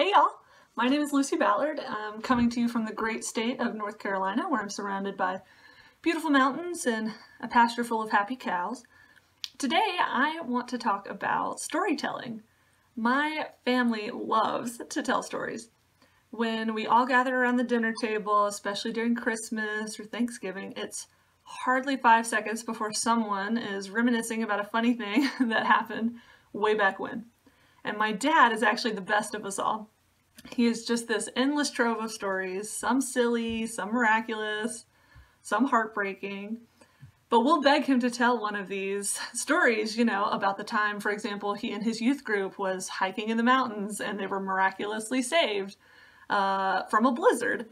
Hey y'all, my name is Lucy Ballard. I'm coming to you from the great state of North Carolina where I'm surrounded by beautiful mountains and a pasture full of happy cows. Today I want to talk about storytelling. My family loves to tell stories. When we all gather around the dinner table, especially during Christmas or Thanksgiving, it's hardly five seconds before someone is reminiscing about a funny thing that happened way back when. And my dad is actually the best of us all. He is just this endless trove of stories, some silly, some miraculous, some heartbreaking. But we'll beg him to tell one of these stories, you know, about the time, for example, he and his youth group was hiking in the mountains and they were miraculously saved uh, from a blizzard.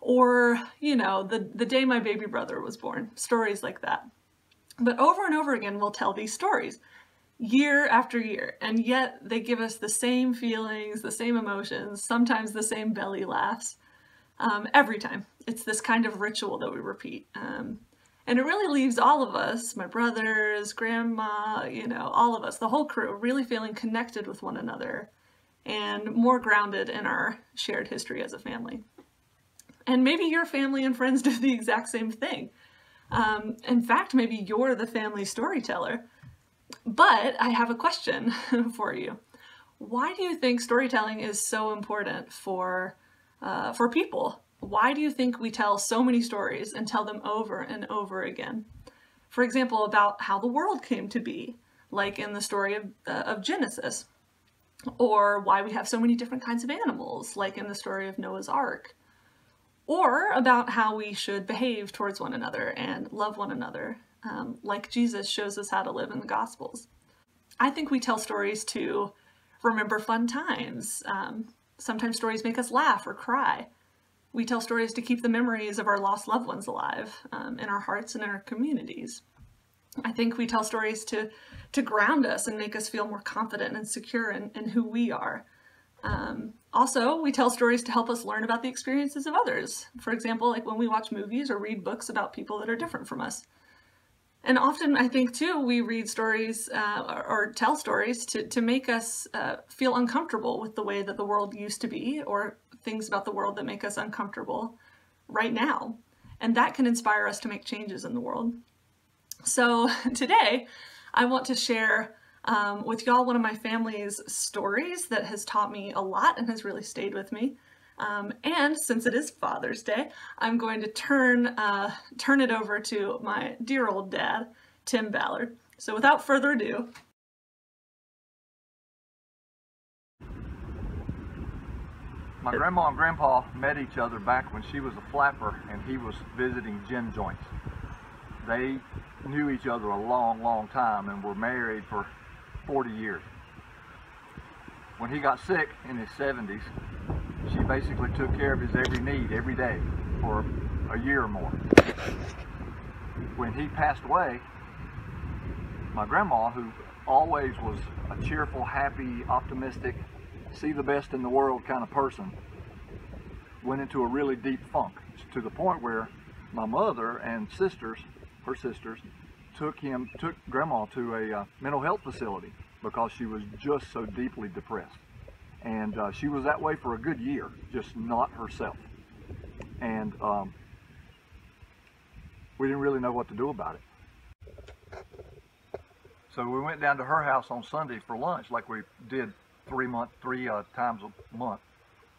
Or, you know, the, the day my baby brother was born. Stories like that. But over and over again, we'll tell these stories year after year, and yet they give us the same feelings, the same emotions, sometimes the same belly laughs um, every time. It's this kind of ritual that we repeat. Um, and it really leaves all of us, my brothers, grandma, you know, all of us, the whole crew, really feeling connected with one another and more grounded in our shared history as a family. And maybe your family and friends do the exact same thing. Um, in fact, maybe you're the family storyteller. But I have a question for you. Why do you think storytelling is so important for, uh, for people? Why do you think we tell so many stories and tell them over and over again? For example, about how the world came to be, like in the story of, uh, of Genesis. Or why we have so many different kinds of animals, like in the story of Noah's Ark. Or about how we should behave towards one another and love one another, um, like Jesus shows us how to live in the Gospels. I think we tell stories to remember fun times. Um, sometimes stories make us laugh or cry. We tell stories to keep the memories of our lost loved ones alive um, in our hearts and in our communities. I think we tell stories to, to ground us and make us feel more confident and secure in, in who we are. Um, also, we tell stories to help us learn about the experiences of others. For example, like when we watch movies or read books about people that are different from us. And often, I think too, we read stories uh, or, or, tell stories to, to make us uh, feel uncomfortable with the way that the world used to be or things about the world that make us uncomfortable right now. And that can inspire us to make changes in the world. So today, I want to share um, with y'all one of my family's stories that has taught me a lot and has really stayed with me. Um, and since it is Father's Day, I'm going to turn, uh, turn it over to my dear old dad, Tim Ballard. So without further ado, My grandma and grandpa met each other back when she was a flapper and he was visiting gin joints. They knew each other a long, long time and were married for 40 years. When he got sick in his 70s, she basically took care of his every need every day for a year or more. When he passed away, my grandma, who always was a cheerful, happy, optimistic, see the best in the world kind of person, went into a really deep funk to the point where my mother and sisters, her sisters, took him, took grandma to a uh, mental health facility because she was just so deeply depressed. And uh, she was that way for a good year, just not herself. And um, we didn't really know what to do about it. So we went down to her house on Sunday for lunch, like we did three month, three uh, times a month.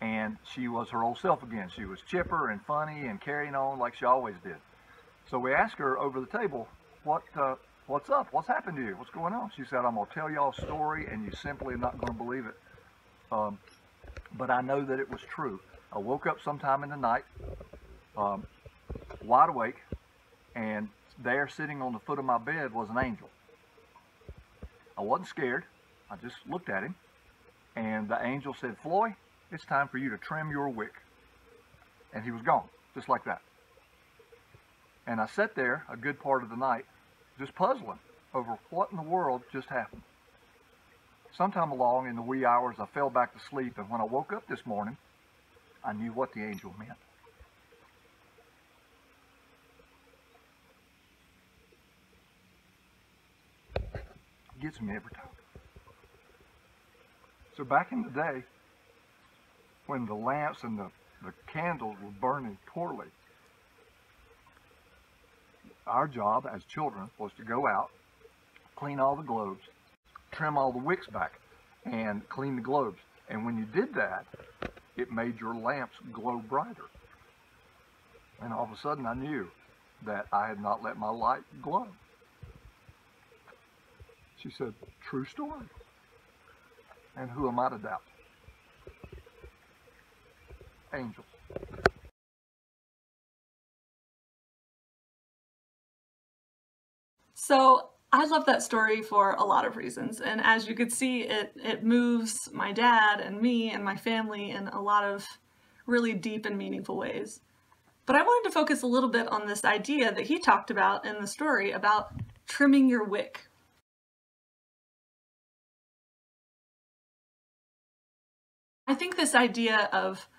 And she was her old self again. She was chipper and funny and carrying on like she always did. So we asked her over the table, "What, uh, what's up? What's happened to you? What's going on?" She said, "I'm gonna tell y'all a story, and you simply are not gonna believe it." Um, but I know that it was true. I woke up sometime in the night, um, wide awake, and there sitting on the foot of my bed was an angel. I wasn't scared. I just looked at him, and the angel said, Floy, it's time for you to trim your wick. And he was gone, just like that. And I sat there a good part of the night, just puzzling over what in the world just happened. Sometime along in the wee hours, I fell back to sleep, and when I woke up this morning, I knew what the angel meant. Gets me every time. So back in the day, when the lamps and the, the candles were burning poorly, our job as children was to go out, clean all the globes, trim all the wicks back, and clean the globes. And when you did that, it made your lamps glow brighter. And all of a sudden I knew that I had not let my light glow. She said, true story. And who am I to doubt? Angels. So I love that story for a lot of reasons. And as you could see, it, it moves my dad and me and my family in a lot of really deep and meaningful ways. But I wanted to focus a little bit on this idea that he talked about in the story about trimming your wick. I think this idea of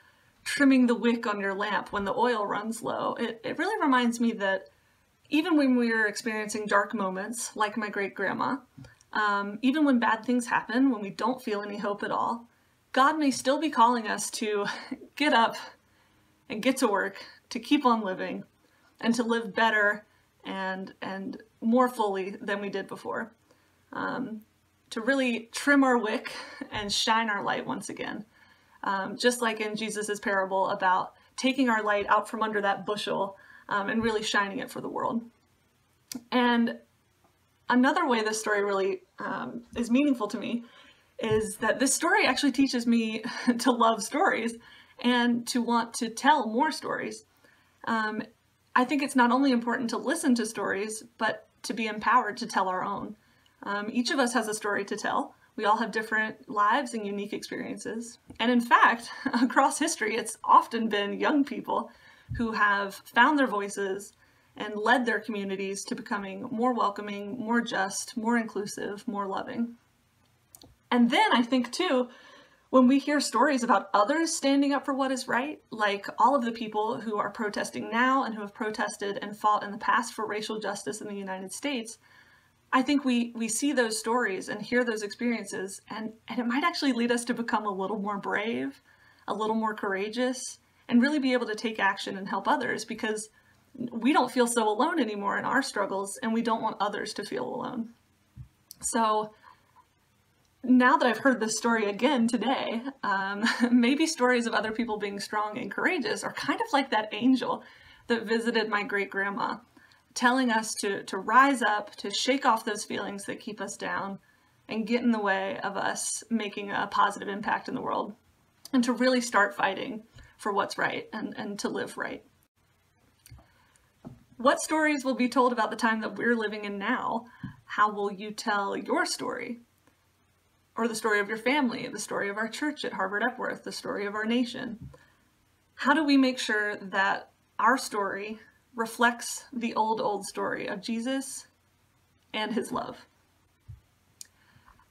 trimming the wick on your lamp when the oil runs low, it, it really reminds me that even when we're experiencing dark moments, like my great grandma, um, even when bad things happen, when we don't feel any hope at all, God may still be calling us to get up and get to work, to keep on living, and to live better and and more fully than we did before. Um, to really trim our wick and shine our light once again. Um, just like in Jesus' parable about taking our light out from under that bushel um, and really shining it for the world. And another way this story really um, is meaningful to me is that this story actually teaches me to love stories and to want to tell more stories. Um, I think it's not only important to listen to stories, but to be empowered to tell our own. Um, each of us has a story to tell. We all have different lives and unique experiences. And in fact, across history, it's often been young people who have found their voices and led their communities to becoming more welcoming, more just, more inclusive, more loving. And then I think too, when we hear stories about others standing up for what is right, like all of the people who are protesting now and who have protested and fought in the past for racial justice in the United States, I think we we see those stories and hear those experiences and and it might actually lead us to become a little more brave, a little more courageous, and really be able to take action and help others because we don't feel so alone anymore in our struggles and we don't want others to feel alone. So now that I've heard this story again today, um, maybe stories of other people being strong and courageous are kind of like that angel that visited my great grandma, telling us to, to rise up, to shake off those feelings that keep us down, and get in the way of us making a positive impact in the world, and to really start fighting for what's right and, and to live right. What stories will be told about the time that we're living in now? How will you tell your story? Or the story of your family, the story of our church at Harvard Epworth, the story of our nation? How do we make sure that our story reflects the old, old story of Jesus and his love?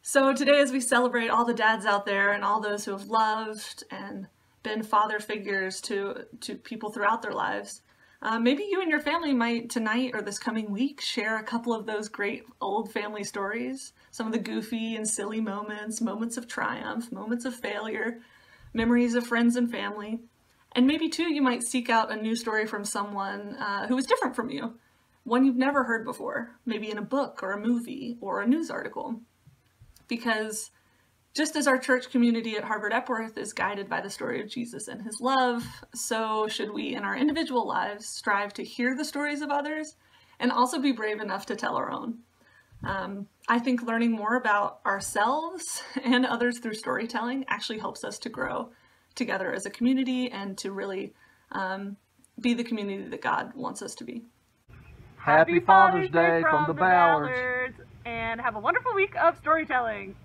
So today, as we celebrate all the dads out there and all those who have loved and been father figures to to people throughout their lives. Uh, maybe you and your family might tonight or this coming week share a couple of those great old family stories, some of the goofy and silly moments, moments of triumph, moments of failure, memories of friends and family. And maybe too, you might seek out a new story from someone uh, who is different from you, one you've never heard before, maybe in a book or a movie or a news article. Because just as our church community at Harvard Epworth is guided by the story of Jesus and his love, so should we in our individual lives strive to hear the stories of others and also be brave enough to tell our own. Um, I think learning more about ourselves and others through storytelling actually helps us to grow together as a community and to really um, be the community that God wants us to be. Happy Father's Day from, from the Ballards. Ballards. And have a wonderful week of storytelling.